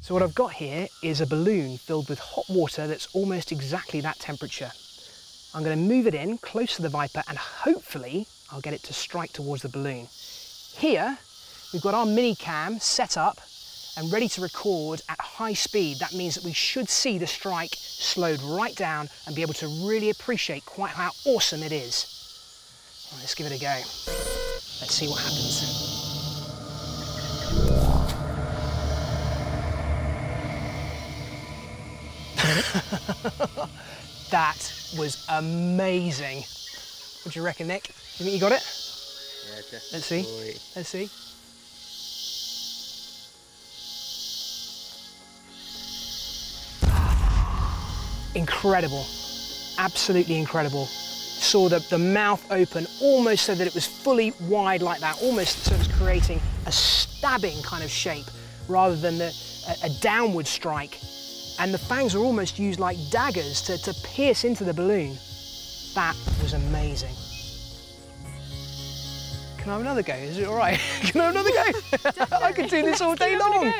So what I've got here is a balloon filled with hot water that's almost exactly that temperature. I'm going to move it in close to the Viper and hopefully I'll get it to strike towards the balloon. Here, we've got our mini cam set up and ready to record at high speed. That means that we should see the strike slowed right down and be able to really appreciate quite how awesome it is. Right, let's give it a go. Let's see what happens. that was amazing. What do you reckon, Nick? You think you got it? Yeah, just Let's see. wait. Let's see. Incredible. Absolutely incredible. Saw the, the mouth open almost so that it was fully wide like that, almost so it was creating a stabbing kind of shape rather than the, a, a downward strike. And the fangs were almost used like daggers to, to pierce into the balloon. That was amazing. Can I have another go? Is it all right? Can I have another go? I could do this all day long.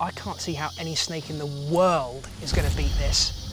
I can't see how any snake in the world is going to beat this.